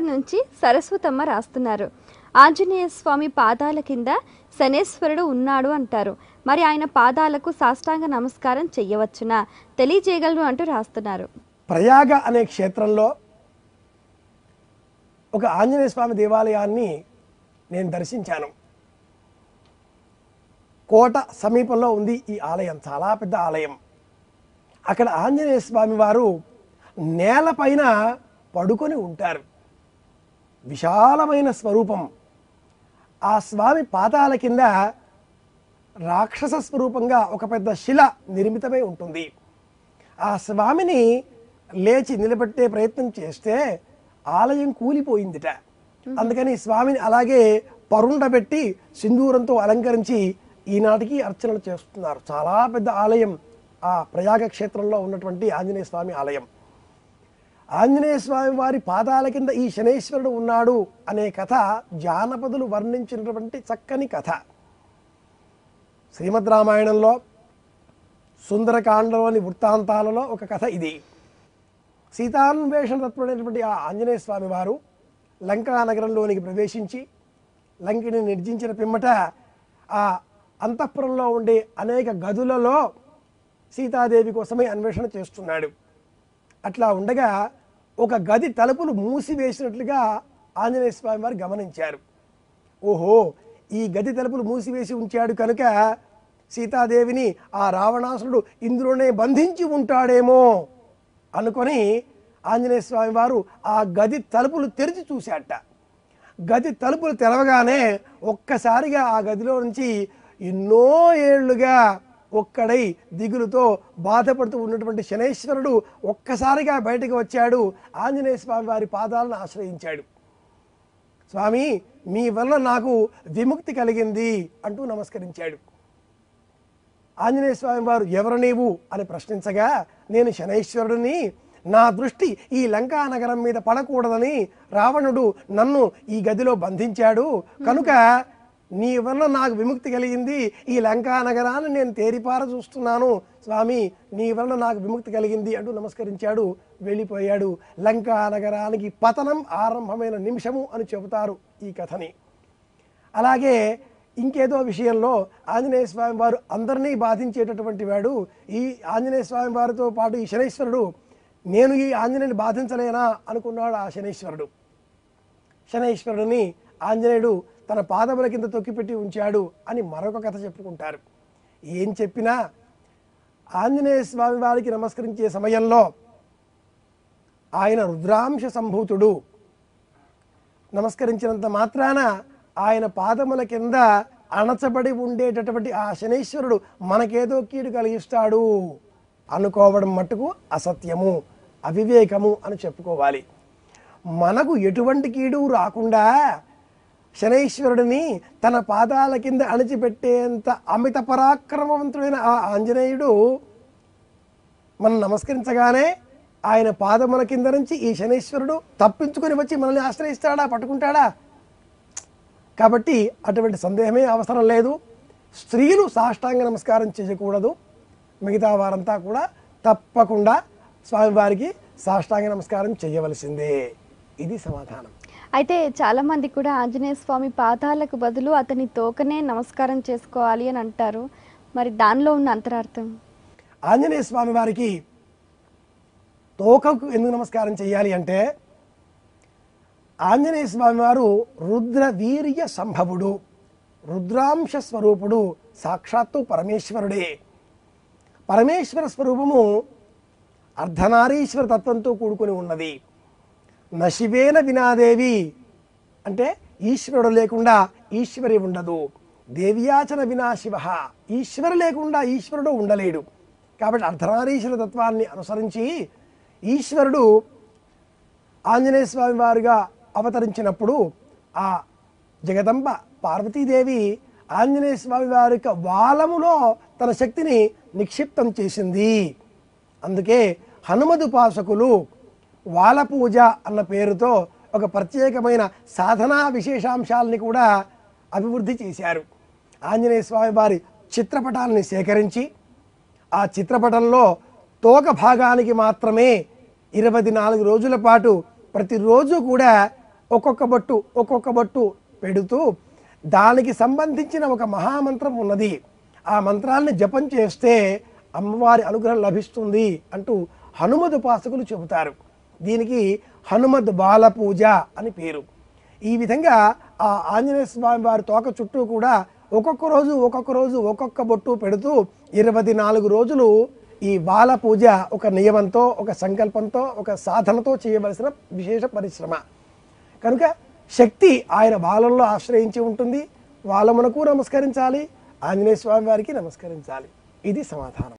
నుంచి సరస్వతమ్మ రాస్తున్నారు. ఆంజనేయ స్వామి పాదాల కింద శనేశ్వరుడు ఉన్నాడు అంటారు. మరి ఆయన పాదాలకు సాష్టాంగ నమస్కారం చెయ్యవచ్చునా? తెలియజేయగలను అంటూ రాస్తున్నారు. ప్రయాగ అనే క్షేత్రంలో ఒక ఆంజనేయ స్వామి దేవాలయాన్ని నేను దర్శించాను. కోట సమీపంలో ఉంది ఈ ఆలయం చాలా పెద్ద ఆలయం. అక్కడ ఆంజనేయ స్వామి వారు నేలపైన పడుకొని ఉంటారు. విశాలమైన స్వరూపం. ఆ స్వామి పాదాల కింద రాక్షస స్వరూపంగా ఒక పెద్ద శిల నిర్మితమై ఉంటుంది. ఆ స్వామిని లేచి నిలబెట్టే ప్రయత్నం చేస్తే ఆలయం కూలిపోయిందిట. అందుకని స్వామిని అలాగే పరుండబెట్టి సింధూరంతో అలంకరించి ఈనాటికి అర్చనలు చేస్తున్నారు. చాలా పెద్ద ఆలయం ఆ ప్రయాగ క్షేత్రంలో ఉన్నటువంటి ఆంజనేయ స్వామి ఆలయం. ఆంజనేయ స్వామి వారి పాదాల కింద ఈ శనేశ్వరుడు ఉన్నాడు అనే కథ జానపదులు వర్ణించినటువంటి చక్కని కథ. శ్రీమద్ రామాయణంలో సుందరకాండలోని వృత్తాంతాలలో ఒక కథ ఇది. సీతాన్వేషణ తత్పడైనటువంటి ఆ ఆంజనేయ స్వామి వారు లంకా నగరంలోనికి ప్రవేశించి లంకిని నిర్జించిన పిమ్మట ఆ అంతఃపురంలో ఉండే అనేక గదులలో సీతాదేవి కోసమే అన్వేషణ చేస్తున్నాడు. అట్లా ఉండగా ఒక గది తలుపులు మూసివేసినట్లుగా ఆంజనేయ స్వామి వారు గమనించారు. ఓహో ఈ గది తలుపులు మూసివేసి ఉంచాడు కనుక సీతాదేవిని ఆ రావణాసురుడు ఇందులోనే బంధించి ఉంటాడేమో అనుకొని ఆంజనేయ స్వామి వారు ఆ గది తలుపులు తెరిచి చూశాట గది తలుపులు తెరవగానే ఒక్కసారిగా ఆ గదిలో నుంచి ఎన్నో ఏళ్ళుగా ఒక్కడై దిగులుతో బాధపడుతూ ఉన్నటువంటి శనేశ్వరుడు ఒక్కసారిగా బయటకు వచ్చాడు. ఆంజనేయ స్వామి వారి పాదాలను ఆశ్రయించాడు. స్వామి మీ వల్ల నాకు విముక్తి కలిగింది అంటూ నమస్కరించాడు. ఆంజనేయ స్వామి వారు ఎవరు నీవు? అని ప్రశ్నించగా నేను శనైశ్వరుడిని. నా దృష్టి ఈ లంకా నగరం మీద పడకూడదని రావణుడు నన్ను ఈ గదిలో బంధించాడు. కనుక నీ వల్ల నాకు విముక్తి కలిగింది ఈ లంకా నగరాన్ని నేను తేరిపార చూస్తున్నాను. స్వామి నీ వల్ల నాకు విముక్తి కలిగింది అంటూ నమస్కరించాడు. వెళ్ళిపోయాడు. లంకా నగరానికి పతనం ఆరంభమైన నిమిషము అని చెబుతారు ఈ కథని. అలాగే ఇంకేదో విషయంలో ఆంజనేయ స్వామి వారు అందరినీ బాధించేటటువంటి వాడు ఈ ఆంజనేయ స్వామి వారితో పాటు ఈ శనైశ్వరుడు నేను ఈ ఆంజనేయుని బాధించలేనా అనుకున్నాడు ఆ శనైశ్వరుడు. శనైశ్వరుడిని ఆంజనేయుడు తన పాదముల కింద తొక్కిపెట్టి ఉంచాడు అని మరొక కథ చెప్పుకుంటారు. ఏం చెప్పినా ఆంజనేయ స్వామి వారికి నమస్కరించే సమయంలో ఆయన రుద్రాంశ సంభూతుడు. నమస్కరించినంత మాత్రాన ఆయన పాదముల కింద అణచబడి ఉండేటటువంటి ఆ శనీశ్వరుడు మనకేదో కీడు కలిగిస్తాడు. అనుకోవడం మట్టుకు అసత్యము అవివేకము అని చెప్పుకోవాలి. మనకు ఎటువంటి కీడు రాకుండా శనైశ్వరుడిని తన పాదాల కింద అణిచిపెట్టేంత అమిత పరాక్రమవంతుడైన ఆ ఆంజనేయుడు మనం నమస్కరించగానే ఆయన పాదముల కింద నుంచి ఈ శనైశ్వరుడు తప్పించుకొని వచ్చి మనల్ని ఆశ్రయిస్తాడా పట్టుకుంటాడా? కాబట్టి అటువంటి సందేహమే అవసరం లేదు. స్త్రీలు సాష్టాంగ నమస్కారం చేయకూడదు. మిగతా వారంతా కూడా తప్పకుండా స్వామివారికి సాష్టాంగ నమస్కారం చేయవలసిందే. ఇది సమాధానం. అయితే చాలా మంది కూడా ఆంజనేయ స్వామి పాదాలకు బదులు అతని తోకనే నమస్కారం చేసుకోవాలి అని అంటారు. మరి దానిలో ఉన్న అంతరార్థం? ఆంజనేయ స్వామి వారికి తోకకు ఎందుకు నమస్కారం చేయాలి అంటే ఆంజనేయ స్వామి వారు రుద్ర వీర్య సంభవుడు రుద్రాంశ స్వరూపుడు సాక్షాత్తు పరమేశ్వరుడే. పరమేశ్వర స్వరూపము అర్ధనారీశ్వర తత్వంతో కూడుకొని ఉన్నది. నశివేన వినాదేవి. అంటే ఈశ్వరుడు లేకుండా ఈశ్వరి ఉండదు. దేవ్యాచన వినా శివ ఈశ్వరు లేకుండా ఈశ్వరుడు ఉండలేడు. కాబట్టి అర్ధనారీశ్వర తత్వాన్ని అనుసరించి ఈశ్వరుడు ఆంజనేయ స్వామి వారుగా అవతరించినప్పుడు ఆ జగదంబ పార్వతీదేవి ఆంజనేయ స్వామి వారి యొక్క వాలములో తన శక్తిని నిక్షిప్తం చేసింది. అందుకే హనుమదుపాసకులు వాల పూజ అన్న పేరుతో ఒక ప్రత్యేకమైన సాధనా విశేషాంశాలని కూడా అభివృద్ధి చేశారు. ఆంజనేయ స్వామి వారి చిత్రపటాలని సేకరించి ఆ చిత్రపటంలో తోక భాగానికి మాత్రమే ఇరవై నాలుగు రోజుల పాటు ప్రతిరోజు కూడా ఒక్కొక్క బొట్టు ఒక్కొక్క బొట్టు పెడుతూ దానికి సంబంధించిన ఒక మహామంత్రం ఉన్నది. ఆ మంత్రాన్ని జపం చేస్తే అమ్మవారి అనుగ్రహం లభిస్తుంది అంటూ హనుమద్ ఉపాసకులు చెబుతారు. దీనికి హనుమద్ బాల పూజ అని పేరు. ఈ విధంగా ఆ ఆంజనేయ స్వామి వారి తోక చుట్టూ కూడా ఒక్కొక్క రోజు ఒక్కొక్క రోజు ఒక్కొక్క బొట్టు పెడుతూ ఇరవై నాలుగు రోజులు ఈ బాల పూజ ఒక నియమంతో ఒక సంకల్పంతో ఒక సాధనతో చేయవలసిన విశేష పరిశ్రమ. కనుక శక్తి ఆయన బాలంలో ఆశ్రయించి ఉంటుంది. వాళ్ళమునకు నమస్కరించాలి. ఆంజనేయ స్వామి వారికి నమస్కరించాలి. ఇది సమాధానం.